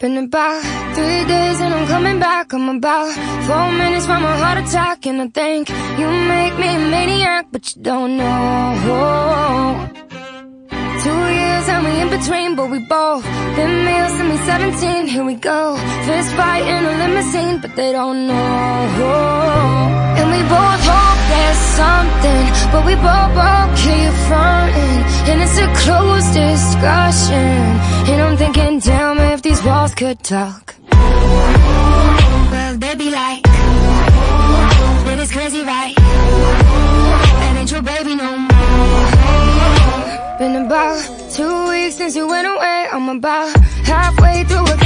Been about three days and I'm coming back. I'm about four minutes from a heart attack. And I think you make me a maniac, but you don't know. Two years and we in between, but we both been male since we 17. Here we go. Fist fight in a limousine, but they don't know. And we both hope there's something, but we both both keep fronting. And it's a closed discussion. And I'm thinking, damn, walls could talk. Well, they'd be like, that is crazy, right? That ain't your baby no more. Been about two weeks since you went away. I'm about halfway through a